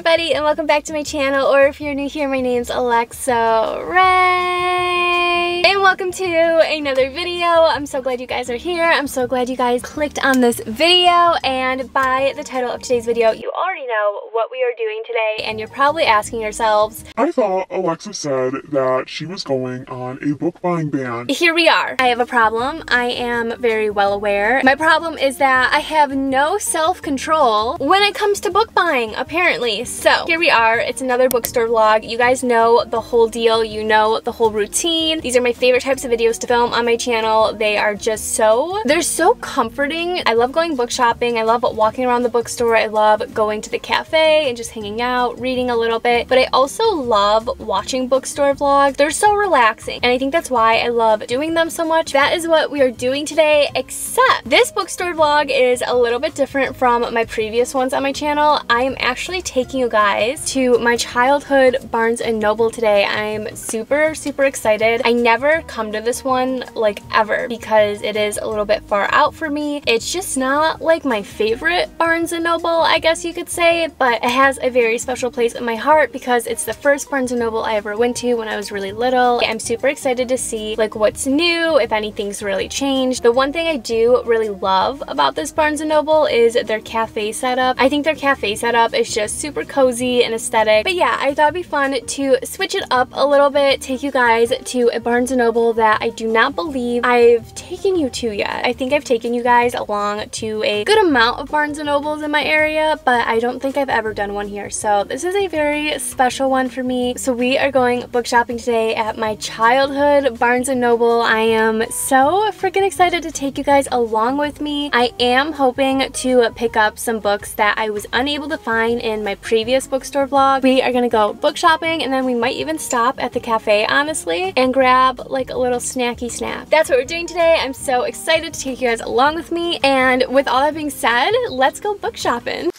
everybody and welcome back to my channel or if you're new here my name's Alexa Raye welcome to another video. I'm so glad you guys are here. I'm so glad you guys clicked on this video and by the title of today's video you already know what we are doing today and you're probably asking yourselves I thought Alexa said that she was going on a book buying ban. Here we are. I have a problem. I am very well aware. My problem is that I have no self-control when it comes to book buying apparently apparently. So here we are. It's another bookstore vlog. You guys know the whole deal. You know the whole routine. These are my favorite types of videos to film on my channel. They are just so, they're so comforting. I love going book shopping. I love walking around the bookstore. I love going to the cafe and just hanging out, reading a little bit. But I also love watching bookstore vlogs. They're so relaxing. And I think that's why I love doing them so much. That is what we are doing today, except this bookstore vlog is a little bit different from my previous ones on my channel. I am actually taking you guys to my childhood Barnes & Noble today. I'm super, super excited. I never come to this one like ever because it is a little bit far out for me. It's just not like my favorite Barnes & Noble, I guess you could say, but it has a very special place in my heart because it's the first Barnes & Noble I ever went to when I was really little. I'm super excited to see like what's new, if anything's really changed. The one thing I do really love about this Barnes & Noble is their cafe setup. I think their cafe setup is just super cozy and aesthetic. But yeah, I thought it'd be fun to switch it up a little bit, take you guys to a Barnes & Noble that I do not believe I've taken you to yet. I think I've taken you guys along to a good amount of Barnes & Nobles in my area, but I don't think I've ever done one here. So this is a very special one for me. So we are going book shopping today at my childhood Barnes & Noble. I am so freaking excited to take you guys along with me. I am hoping to pick up some books that I was unable to find in my previous bookstore vlog. We are gonna go book shopping and then we might even stop at the cafe, honestly, and grab like a little snacky snack. That's what we're doing today. I'm so excited to take you guys along with me. And with all that being said, let's go book shopping.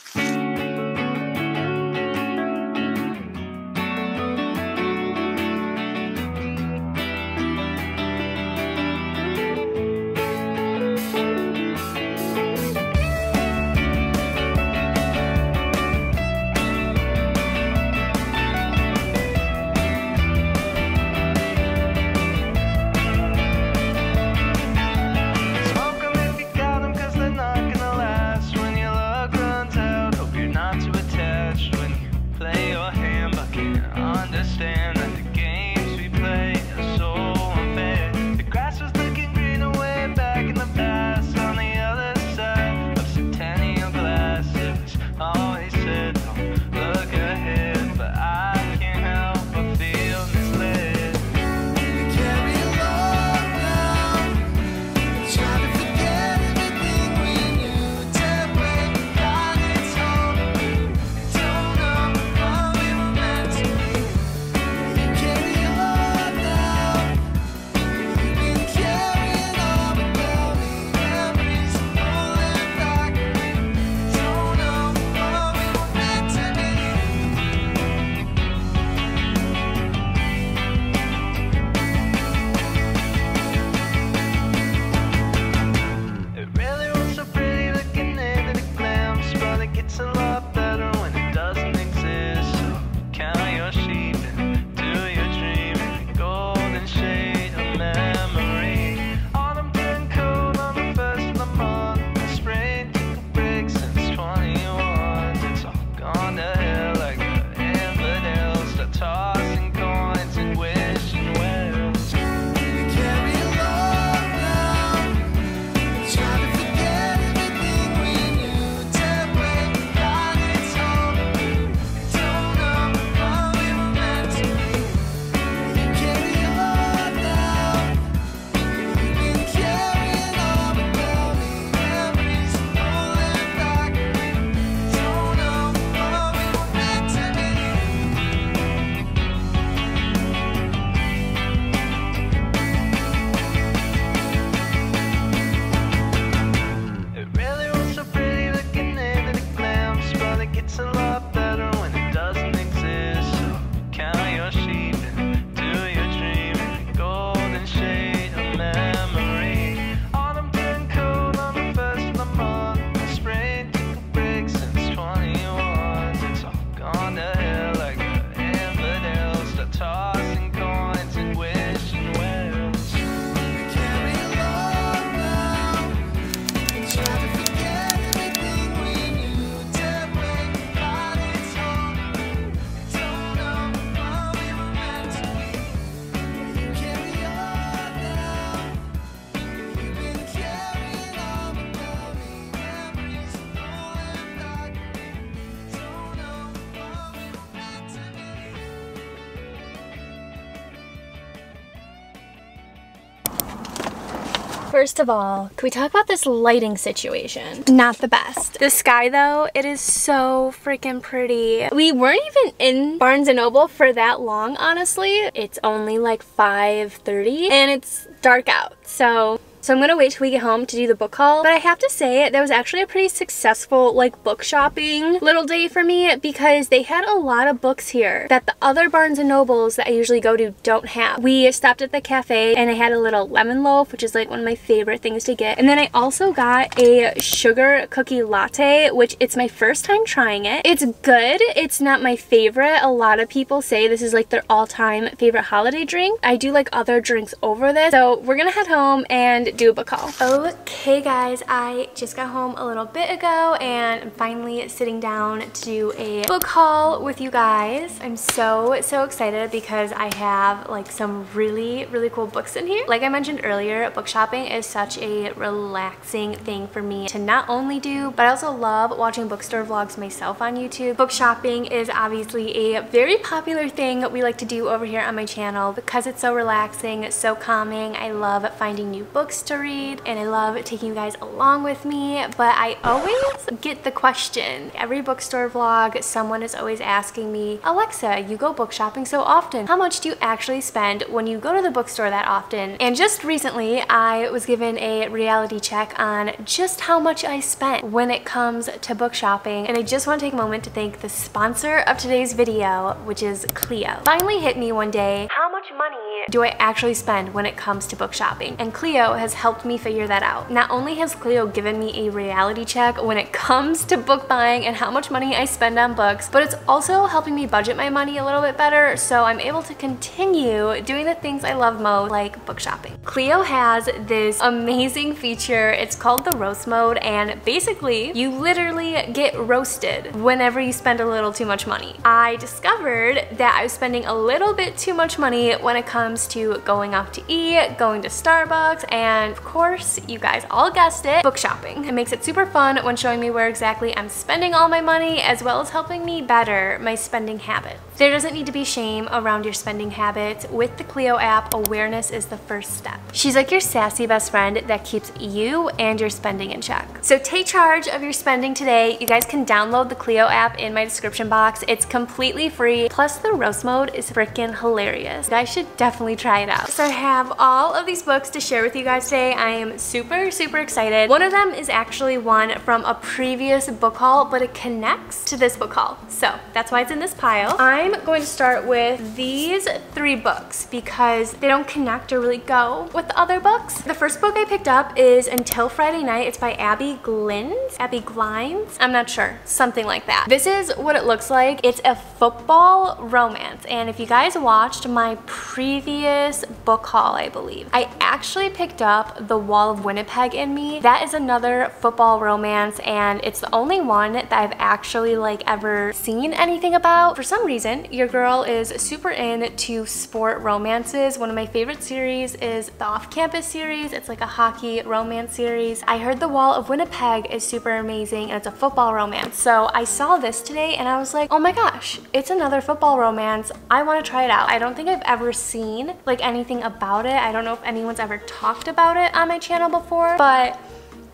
First of all, can we talk about this lighting situation? Not the best. The sky though, it is so freaking pretty. We weren't even in Barnes & Noble for that long, honestly. It's only like 5.30 and it's dark out. So so I'm gonna wait till we get home to do the book haul. But I have to say, that was actually a pretty successful like book shopping little day for me because they had a lot of books here that the other Barnes & Nobles that I usually go to don't have. We stopped at the cafe and I had a little lemon loaf, which is like one of my favorite things to get. And then I also got a sugar cookie latte, which it's my first time trying it. It's good. It's not my favorite. A lot of people say this is like their all-time favorite holiday drink. I do like other drinks over this. So we're gonna head home and do a book haul. Okay guys, I just got home a little bit ago and I'm finally sitting down to do a book haul with you guys. I'm so, so excited because I have like some really, really cool books in here. Like I mentioned earlier, book shopping is such a relaxing thing for me to not only do, but I also love watching bookstore vlogs myself on YouTube. Book shopping is obviously a very popular thing we like to do over here on my channel because it's so relaxing, so calming. I love finding new books to read and I love taking you guys along with me but I always get the question. Every bookstore vlog someone is always asking me Alexa you go book shopping so often. How much do you actually spend when you go to the bookstore that often? And just recently I was given a reality check on just how much I spent when it comes to book shopping and I just want to take a moment to thank the sponsor of today's video which is Cleo. Finally hit me one day how much money do I actually spend when it comes to book shopping? And Cleo has helped me figure that out. Not only has Cleo given me a reality check when it comes to book buying and how much money I spend on books, but it's also helping me budget my money a little bit better so I'm able to continue doing the things I love most like book shopping. Cleo has this amazing feature. It's called the roast mode and basically you literally get roasted whenever you spend a little too much money. I discovered that I was spending a little bit too much money when it comes to going out to eat, going to Starbucks, and and of course, you guys all guessed it, book shopping. It makes it super fun when showing me where exactly I'm spending all my money as well as helping me better my spending habits. There doesn't need to be shame around your spending habits. With the Cleo app, awareness is the first step. She's like your sassy best friend that keeps you and your spending in check. So take charge of your spending today. You guys can download the Cleo app in my description box. It's completely free. Plus the roast mode is freaking hilarious. You guys should definitely try it out. So I have all of these books to share with you guys today. I am super, super excited. One of them is actually one from a previous book haul, but it connects to this book haul. So that's why it's in this pile. I'm I'm going to start with these three books because they don't connect or really go with the other books. The first book I picked up is Until Friday Night. It's by Abbi Glines. Abbi Glines? I'm not sure. Something like that. This is what it looks like. It's a football romance. And if you guys watched my previous book haul, I believe, I actually picked up The Wall of Winnipeg and Me. That is another football romance and it's the only one that I've actually like ever seen anything about. For some reason, your girl is super into sport romances. One of my favorite series is the Off-Campus series. It's like a hockey romance series. I heard The Wall of Winnipeg is super amazing and it's a football romance. So I saw this today and I was like, oh my gosh, it's another football romance. I want to try it out. I don't think I've ever seen like anything about it. I don't know if anyone's ever talked about it on my channel before, but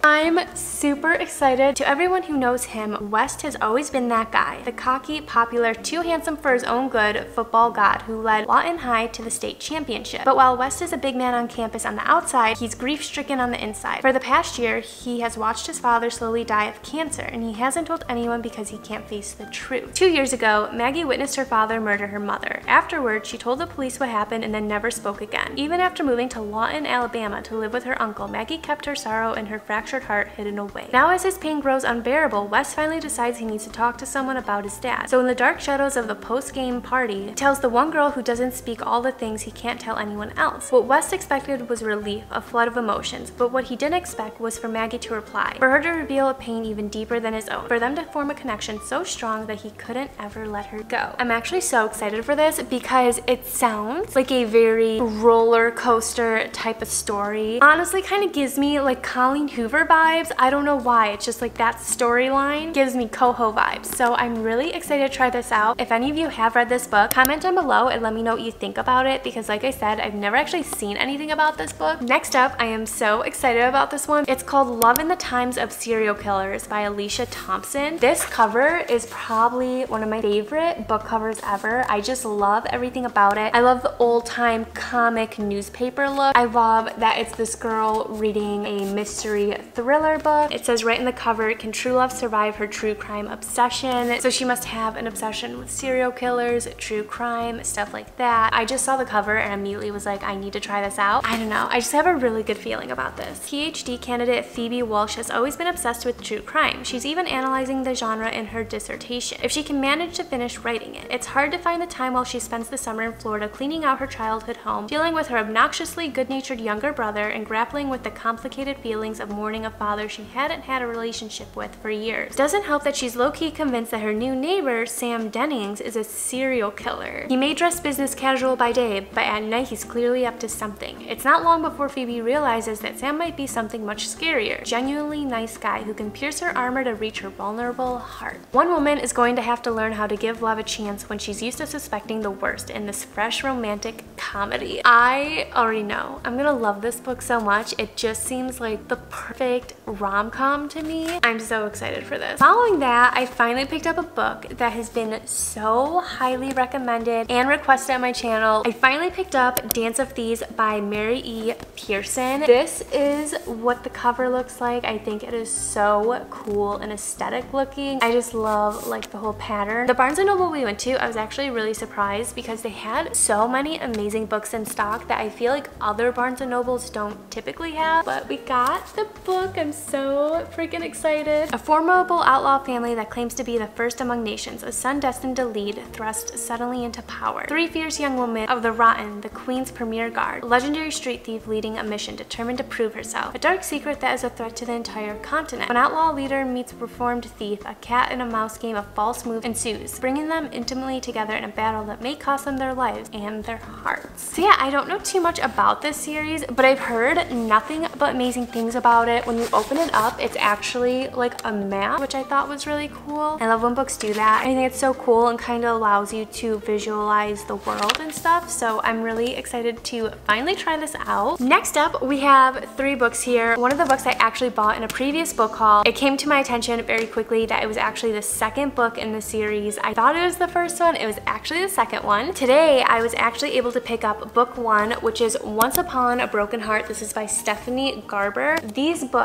I'm super excited. To everyone who knows him, West has always been that guy. The cocky, popular, too handsome for his own good football god who led Lawton High to the state championship. But while West is a big man on campus on the outside, he's grief-stricken on the inside. For the past year, he has watched his father slowly die of cancer, and he hasn't told anyone because he can't face the truth. Two years ago, Maggie witnessed her father murder her mother. Afterward, she told the police what happened and then never spoke again. Even after moving to Lawton, Alabama to live with her uncle, Maggie kept her sorrow and her fractured heart hidden away. Now as his pain grows unbearable, Wes finally decides he needs to talk to someone about his dad. So in the dark shadows of the post-game party, he tells the one girl who doesn't speak all the things he can't tell anyone else. What Wes expected was relief, a flood of emotions, but what he didn't expect was for Maggie to reply, for her to reveal a pain even deeper than his own, for them to form a connection so strong that he couldn't ever let her go. I'm actually so excited for this because it sounds like a very roller coaster type of story. Honestly kind of gives me like Colleen Hoover vibes. I don't know why. It's just like that storyline gives me Coho vibes. So I'm really excited to try this out. If any of you have read this book, comment down below and let me know what you think about it because like I said, I've never actually seen anything about this book. Next up, I am so excited about this one. It's called Love in the Times of Serial Killers by Alicia Thompson. This cover is probably one of my favorite book covers ever. I just love everything about it. I love the old time comic newspaper look. I love that it's this girl reading a mystery thriller book. It says right in the cover, can true love survive her true crime obsession? So she must have an obsession with serial killers, true crime, stuff like that. I just saw the cover and immediately was like, I need to try this out. I don't know, I just have a really good feeling about this. PhD candidate Phoebe Walsh has always been obsessed with true crime. She's even analyzing the genre in her dissertation. If she can manage to finish writing it, it's hard to find the time while she spends the summer in Florida cleaning out her childhood home, dealing with her obnoxiously good-natured younger brother, and grappling with the complicated feelings of mourning a father she hadn't had a relationship with for years. Doesn't help that she's low-key convinced that her new neighbor, Sam Dennings, is a serial killer. He may dress business casual by day, but at night he's clearly up to something. It's not long before Phoebe realizes that Sam might be something much scarier. Genuinely nice guy who can pierce her armor to reach her vulnerable heart. One woman is going to have to learn how to give love a chance when she's used to suspecting the worst in this fresh romantic comedy. I already know. I'm gonna love this book so much. It just seems like the perfect rom-com to me. I'm so excited for this. Following that, I finally picked up a book that has been so highly recommended and requested on my channel. I finally picked up Dance of Thieves by Mary E. Pearson. This is what the cover looks like. I think it is so cool and aesthetic looking. I just love like the whole pattern. The Barnes & Noble we went to, I was actually really surprised because they had so many amazing books in stock that I feel like other Barnes & Nobles don't typically have. But we got the book. I'm so freaking excited. A formidable outlaw family that claims to be the first among nations, a son destined to lead, thrust suddenly into power. Three fierce young women of the Rahtan, the Queen's premier guard, a legendary street thief leading a mission determined to prove herself, a dark secret that is a threat to the entire continent. An outlaw leader meets reformed thief, a cat and a mouse game of false moves ensues, bringing them intimately together in a battle that may cost them their lives and their hearts. So yeah, I don't know too much about this series, but I've heard nothing but amazing things about it. When you open it up, it's actually like a map, which I thought was really cool. I love when books do that. I think it's so cool and kind of allows you to visualize the world and stuff. So I'm really excited to finally try this out. Next up, we have three books here. One of the books I actually bought in a previous book haul. It came to my attention very quickly that it was actually the second book in the series. I thought it was the first one. It was actually the second one. Today, I was actually able to pick up book one, which is Once Upon a Broken Heart. This is by Stephanie Garber. These books,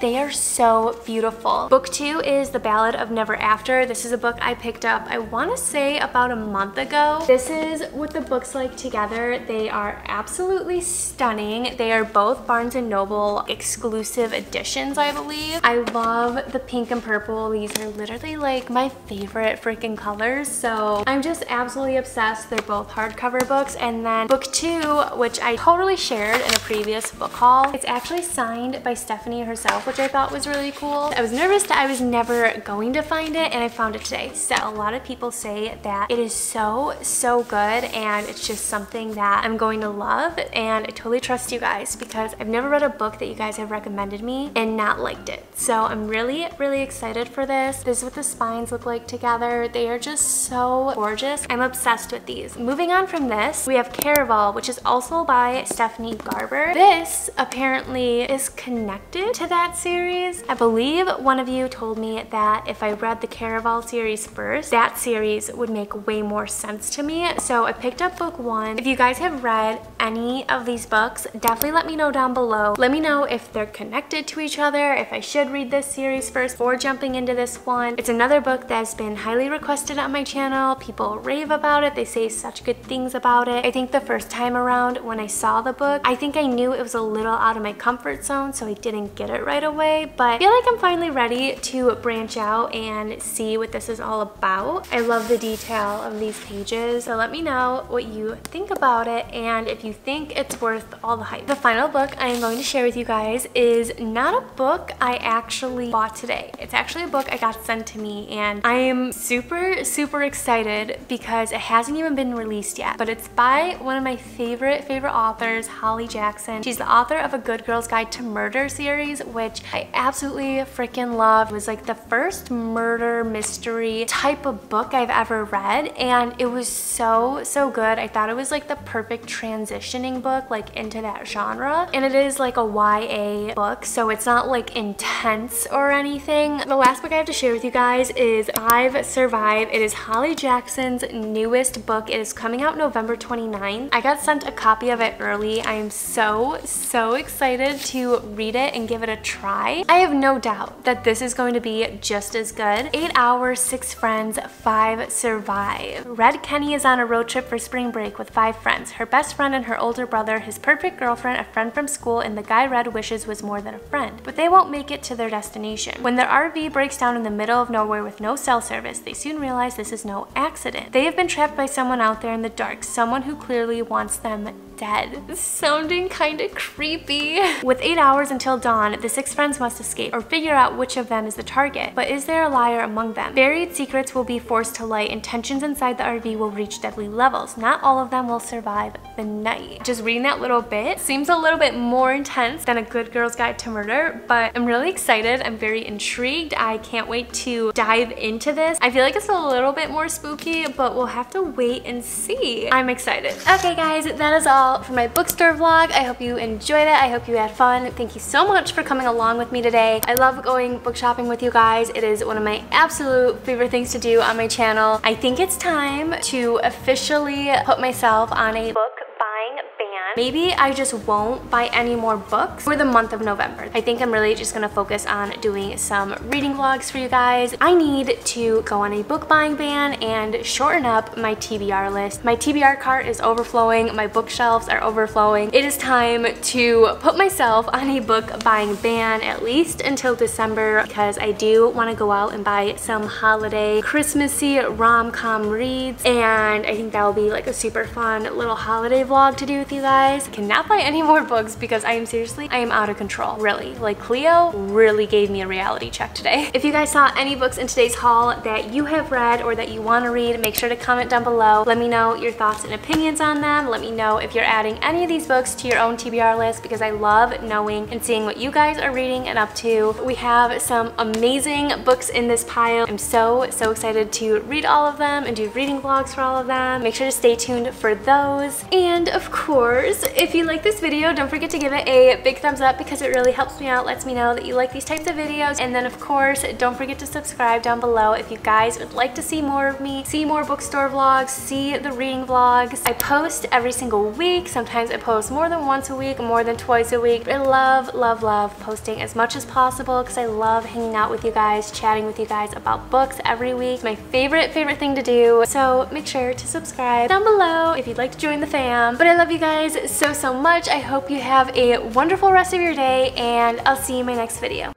they are so beautiful. Book two is The Ballad of Never After. This is a book I picked up, I want to say about a month ago. This is what the books like together. They are absolutely stunning. They are both Barnes & Noble exclusive editions, I believe. I love the pink and purple. These are literally like my favorite freaking colors. So I'm just absolutely obsessed. They're both hardcover books. And then book two, which I totally shared in a previous book haul. It's actually signed by Stephanie herself, which I thought was really cool. I was nervous that I was never going to find it and I found it today. So a lot of people say that it is so, so good and it's just something that I'm going to love and I totally trust you guys because I've never read a book that you guys have recommended me and not liked it. So I'm really, really excited for this. This is what the spines look like together. They are just so gorgeous. I'm obsessed with these. Moving on from this, we have Caraval, which is also by Stephanie Garber. This apparently is connected to that series. I believe one of you told me that if I read the Caraval series first, that series would make way more sense to me. So I picked up book one. If you guys have read any of these books, definitely let me know down below. Let me know if they're connected to each other, if I should read this series first before jumping into this one. It's another book that's been highly requested on my channel. People rave about it. They say such good things about it. I think the first time around when I saw the book, I think I knew it was a little out of my comfort zone, so I didn't get it right away. But I feel like I'm finally ready to branch out and see what this is all about. I love the detail of these pages. So let me know what you think about it and if you think it's worth all the hype. The final book I am going to share with you guys is not a book I actually bought today. It's actually a book I got sent to me and I am super, super excited because it hasn't even been released yet. But it's by one of my favorite, favorite authors, Holly Jackson. She's the author of A Good Girl's Guide to Murder series series, which I absolutely freaking love. It was like the first murder mystery type of book I've ever read and it was so, so good. I thought it was like the perfect transitioning book like into that genre. And it is like a YA book, so it's not like intense or anything. The last book I have to share with you guys is Five Survive. It is Holly Jackson's newest book. It is coming out November 29th. I got sent a copy of it early. I am so, so excited to read it and give it a try. I have no doubt that this is going to be just as good. Eight hours, six friends, five survive. Red Kenny is on a road trip for spring break with five friends. Her best friend and her older brother, his perfect girlfriend, a friend from school, and the guy Red wishes was more than a friend. But they won't make it to their destination. When their RV breaks down in the middle of nowhere with no cell service, they soon realize this is no accident. They have been trapped by someone out there in the dark, someone who clearly wants them dead. Sounding kinda creepy. With eight hours until dawn, the six friends must escape or figure out which of them is the target. But is there a liar among them? Buried secrets will be forced to light and tensions inside the RV will reach deadly levels. Not all of them will survive the night. Just reading that little bit seems a little bit more intense than a good girl's guide to murder, but I'm really excited. I'm very intrigued. I can't wait to dive into this. I feel like it's a little bit more spooky, but we'll have to wait and see. I'm excited. Okay guys, that is all all for my bookstore vlog. I hope you enjoyed it. I hope you had fun. Thank you so much for coming along with me today. I love going book shopping with you guys. It is one of my absolute favorite things to do on my channel. I think it's time to officially put myself on a book Maybe I just won't buy any more books for the month of November. I think I'm really just gonna focus on doing some reading vlogs for you guys. I need to go on a book buying ban and shorten up my TBR list. My TBR cart is overflowing, my bookshelves are overflowing. It is time to put myself on a book buying ban at least until December because I do want to go out and buy some holiday Christmassy rom-com reads and I think that will be like a super fun little holiday vlog to do with you guys guys. Cannot buy any more books because I am seriously, I am out of control, really. Like Cleo really gave me a reality check today. If you guys saw any books in today's haul that you have read or that you want to read, make sure to comment down below. Let me know your thoughts and opinions on them. Let me know if you're adding any of these books to your own TBR list because I love knowing and seeing what you guys are reading and up to. We have some amazing books in this pile. I'm so, so excited to read all of them and do reading vlogs for all of them. Make sure to stay tuned for those. And of course, course, if you like this video, don't forget to give it a big thumbs up because it really helps me out, lets me know that you like these types of videos. And then of course, don't forget to subscribe down below if you guys would like to see more of me, see more bookstore vlogs, see the reading vlogs. I post every single week. Sometimes I post more than once a week, more than twice a week. I love, love, love posting as much as possible because I love hanging out with you guys, chatting with you guys about books every week. It's my favorite, favorite thing to do. So make sure to subscribe down below if you'd like to join the fam. But I love you so, so much. I hope you have a wonderful rest of your day and I'll see you in my next video.